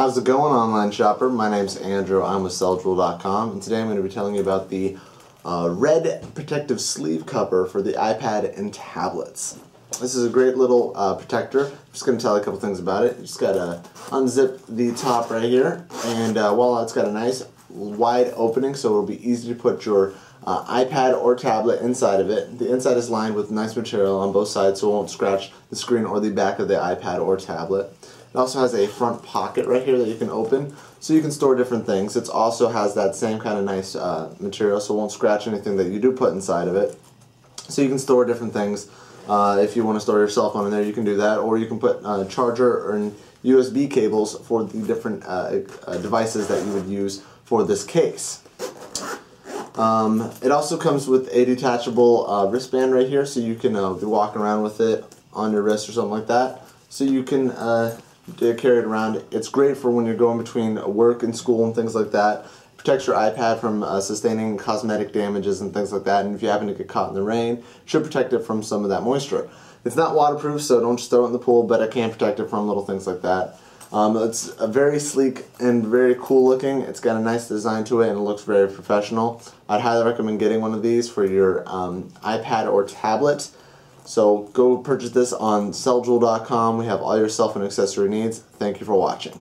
How's it going, online shopper? My name's Andrew. I'm with CellJewel.com, and today I'm going to be telling you about the uh, red protective sleeve cover for the iPad and tablets. This is a great little uh, protector. I'm just going to tell you a couple things about it. You just got to unzip the top right here, and uh, voila, it's got a nice wide opening, so it'll be easy to put your uh, iPad or tablet inside of it. The inside is lined with nice material on both sides, so it won't scratch the screen or the back of the iPad or tablet. It also has a front pocket right here that you can open so you can store different things. It also has that same kind of nice uh, material so it won't scratch anything that you do put inside of it. So you can store different things. Uh, if you want to store your cell phone in there, you can do that, or you can put a charger or USB cables for the different uh, uh, devices that you would use for this case. Um, it also comes with a detachable uh, wristband right here, so you can uh, be walking around with it on your wrist or something like that. So you can uh, carry it around. It's great for when you're going between work and school and things like that. It protects your iPad from uh, sustaining cosmetic damages and things like that. And if you happen to get caught in the rain, should protect it from some of that moisture. It's not waterproof, so don't just throw it in the pool, but it can protect it from little things like that. Um, it's a very sleek and very cool looking. It's got a nice design to it and it looks very professional. I'd highly recommend getting one of these for your um, iPad or tablet. So go purchase this on CellJewel.com. We have all your cell phone accessory needs. Thank you for watching.